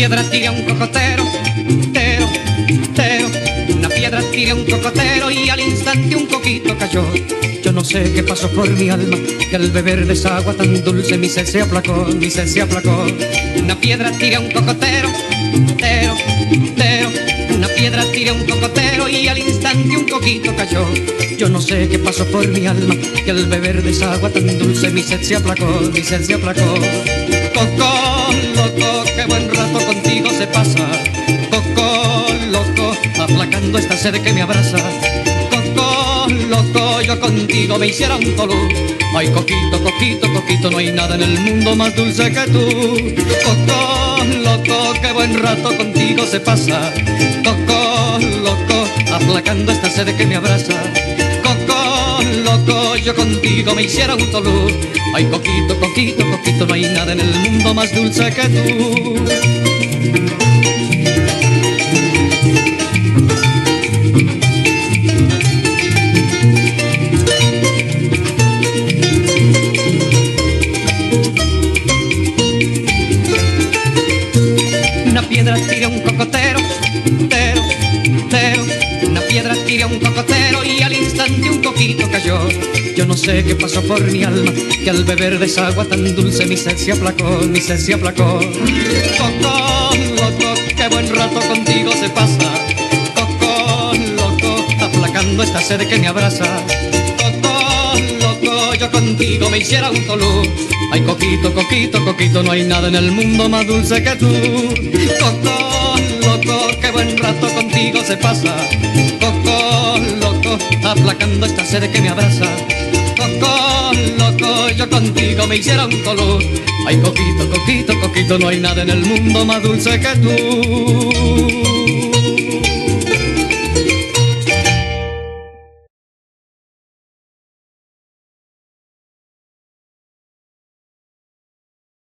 piedra tira un cocotero, tero, tero. Una piedra tira un cocotero y al instante un coquito cayó. Yo no sé qué pasó por mi alma, que al beber de esa agua tan dulce mi sed se aplacó, mi sed se aplacó. Una piedra tira un cocotero, tero, tero. Una piedra tira un cocotero y al instante un coquito cayó. Yo no sé qué pasó por mi alma, que al beber de esa agua tan dulce mi sed se aplacó, mi sed se aplacó. Coco, loco, qué buen rato contigo se pasa. Coco, loco, aplacando esta sed que me abraza. Loco, yo contigo me hiciera un tolú. Ay, coquito, coquito, coquito, no hay nada en el mundo más dulce que tú. Coco, loco, qué buen rato contigo se pasa. Coco, loco, aplacando esta sed que me abraza. Coco, loco, yo contigo me hiciera un tolú. Ay, coquito, coquito, coquito, no hay nada en el mundo más dulce que tú. Piedra tira un cocotero, tero, tero. Una piedra tira un cocotero y al instante un coquito cayó. Yo no sé qué pasó por mi alma, que al beber de esa agua tan dulce mi sed se aplacó, mi sed se aplacó. Coco, loco, qué buen rato contigo se pasa. Coco, loco, aplacando esta sed que me abraza. Yo contigo me hiciera un tolú. Ay, coquito, coquito, coquito, no hay nada en el mundo más dulce que tú. Coco, loco, qué buen rato contigo se pasa. Coco, loco, aplacando esta sed que me abraza. Coco, loco, yo contigo me hiciera un tolú. Ay, coquito, coquito, coquito, no hay nada en el mundo más dulce que tú.